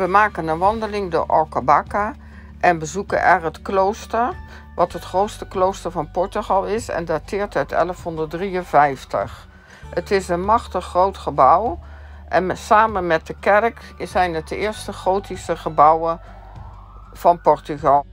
We maken een wandeling door Orcabaca en bezoeken er het klooster, wat het grootste klooster van Portugal is en dateert uit 1153. Het is een machtig groot gebouw en samen met de kerk zijn het de eerste gotische gebouwen van Portugal.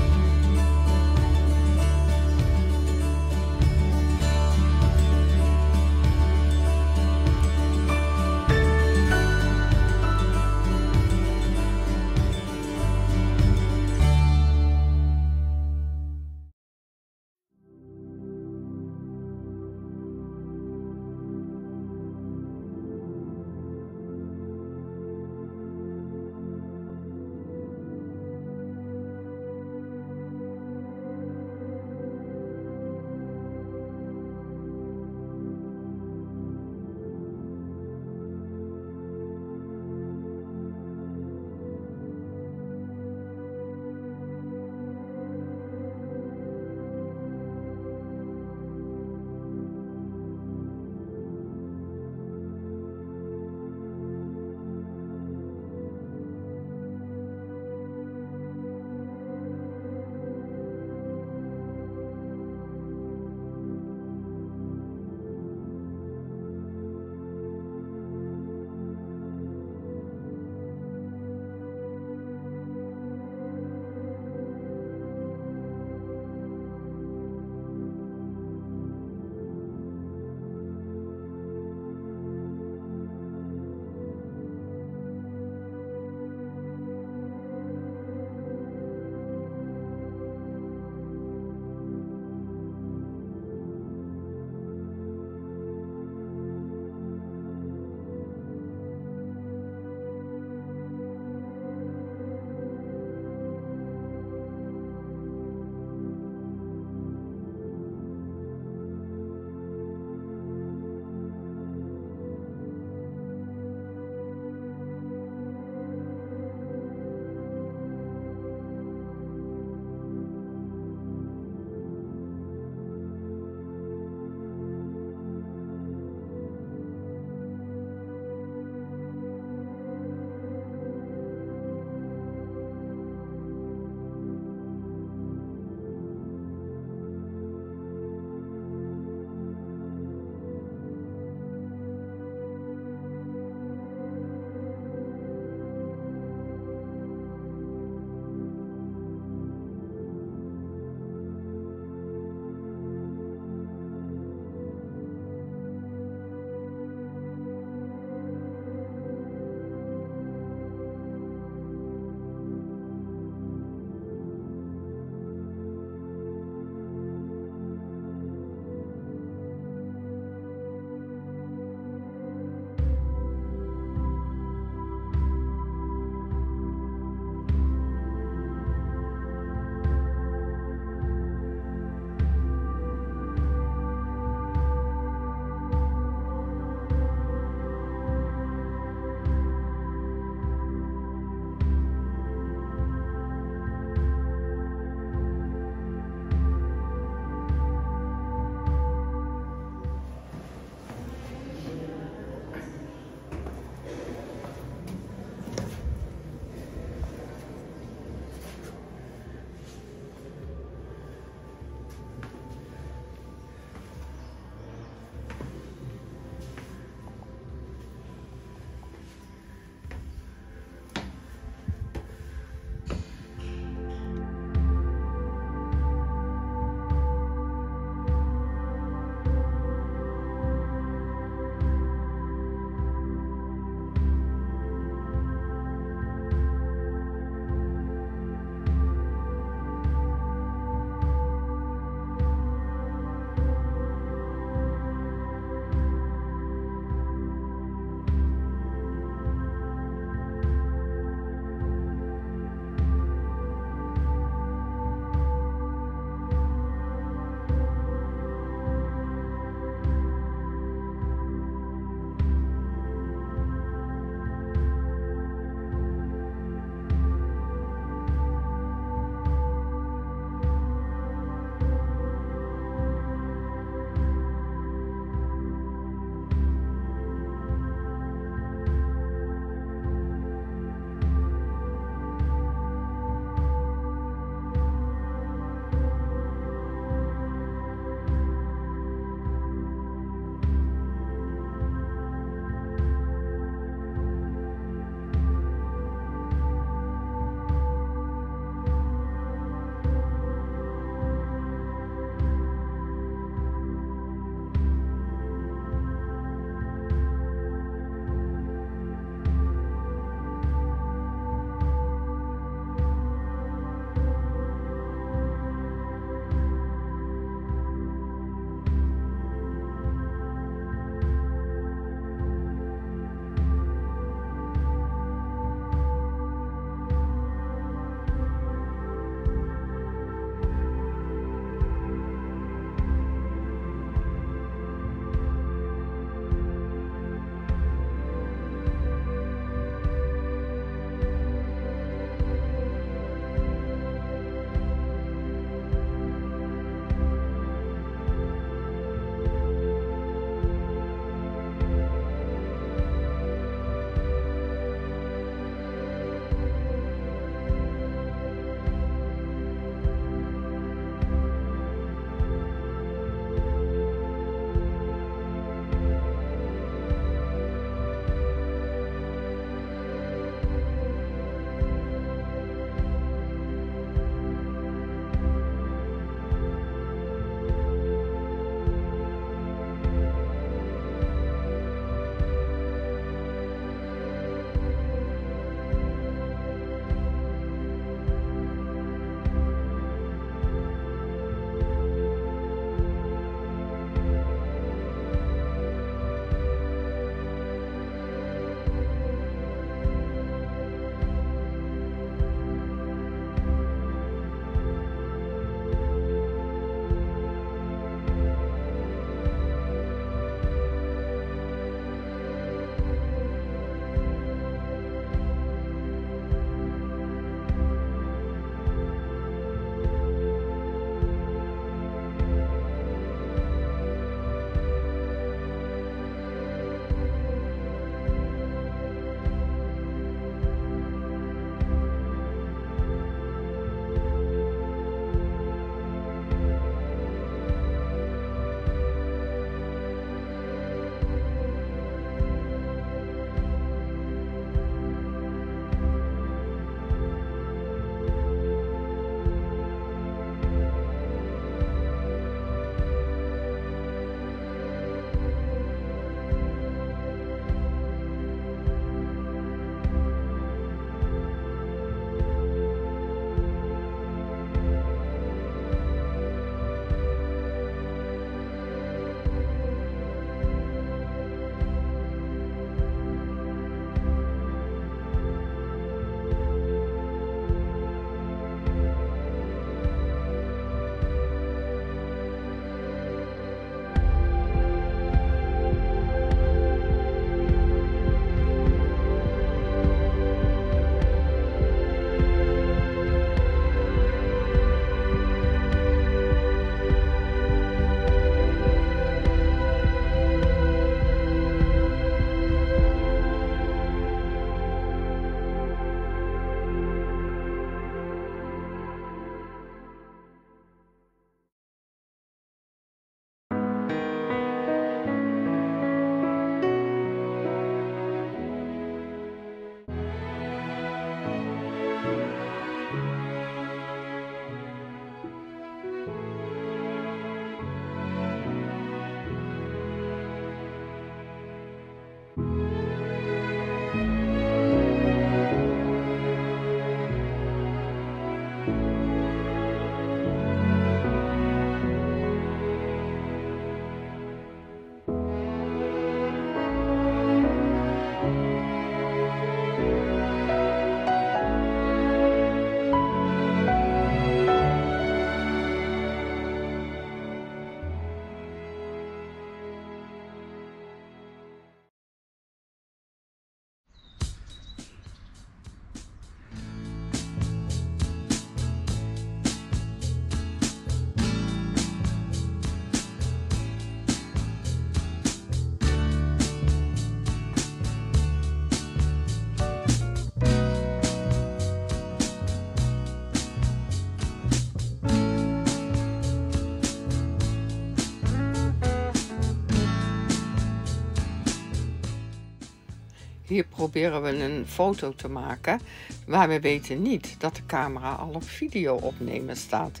Hier proberen we een foto te maken, maar we weten niet dat de camera al op video opnemen staat.